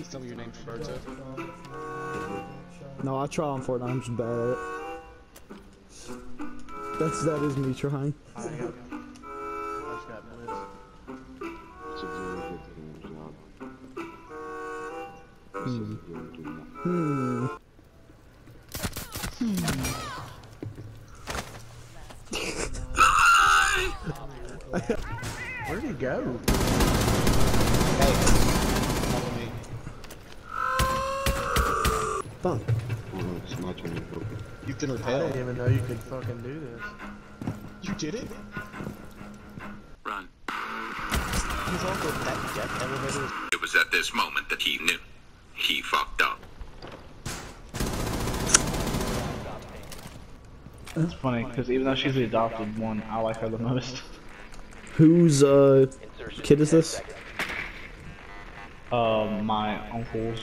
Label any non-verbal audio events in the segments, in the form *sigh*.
Please tell me your name's Roberto. No, I try on Fortnite. I'm just bad at it. That's that is me trying. I got, I just got blitz. It's a very good job. Hmm. Hmm. *laughs* Where'd he go? Follow Fuck. Hold on, it's my turn. You've been I didn't even know you could fucking do this. You did it? Run. He's also that jet elevator It was at this moment that he knew. He fucked up. That's funny because even though she's the adopted one, I like her the most. Whose uh kid is this? Um, my uncle's.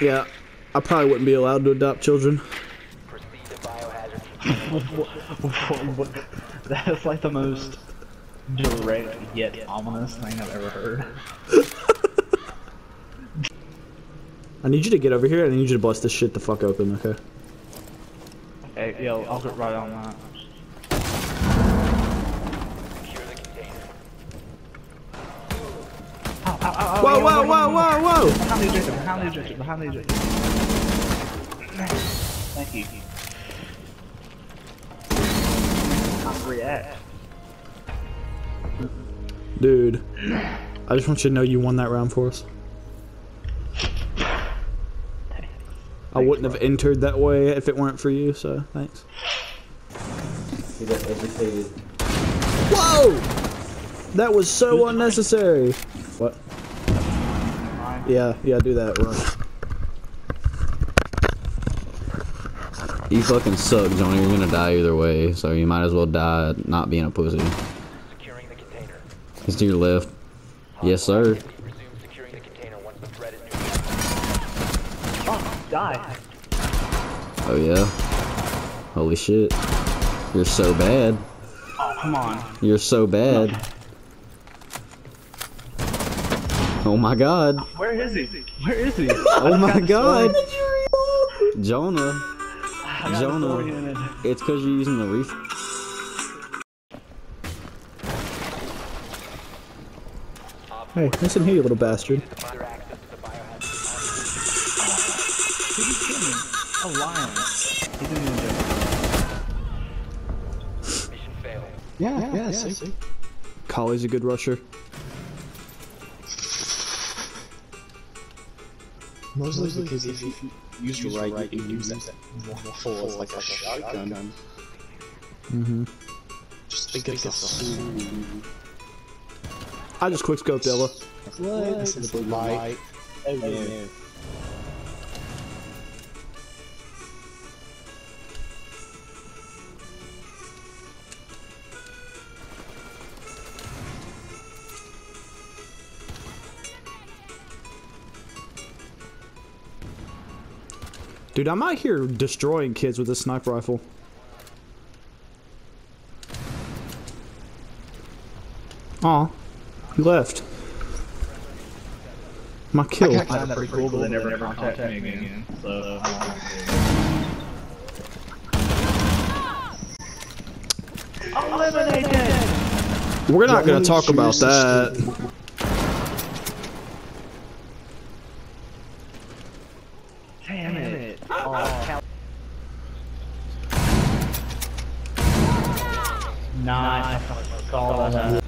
Yeah, I probably wouldn't be allowed to adopt children. That's like the most direct yet ominous thing I've ever heard. I need you to get over here. I need you to bust this shit the fuck open, okay? Hey, yo, I'll get right on that. Ow, ow, ow, ow, Whoa, whoa, whoa, yo. whoa, Behind the ejector, behind the ejector, behind the ejector. Thank you. React. Dude, I just want you to know you won that round for us. I wouldn't have entered that way if it weren't for you, so thanks. He got educated. Whoa! That was so unnecessary. What? Yeah, yeah, do that, run. You fucking suck, Johnny. You're gonna die either way, so you might as well die not being a pussy. Securing the container. He's to your left. Yes, sir. Resume securing the container once the threat is neutralized. Oh, die. Oh yeah. Holy shit. You're so bad. Oh, come on. You're so bad. *laughs* Oh my god. Where is he? Where is he? *laughs* Oh my god. Jonah. I Jonah. It's because you're using the reef. Hey, listen here, you little bastard. Further access to the biohazard A lion. He didn't even do it. mission failed. Yeah, yeah, yeah see? Collie's a good rusher. Mostly because if you use your right, you can use that full as like a shotgun. Mm-hmm. Just think of the I just quick scoped Ella. This is the light. Oh yeah. Dude, I'm out here destroying kids with this sniper rifle. Aw, he left. My kill. I found that pretty cool, but they never contacted me again. So. Eliminated! We're not gonna talk about that. Damn it. Nice. Call that.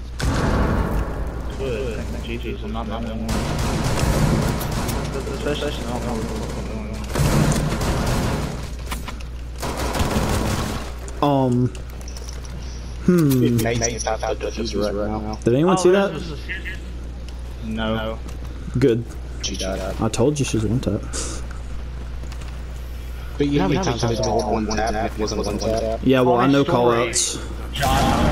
Good. GG's. I'm not, not doing one. Especially, I don't know what's going on. Um. Hmm. Nate's about to defuse right now. Did anyone see that? No. Good. She died. I told you she's one tap. But you know how many times I've told one tap it wasn't one tap? Yeah, well, I know Story. callouts. John,